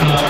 Uh,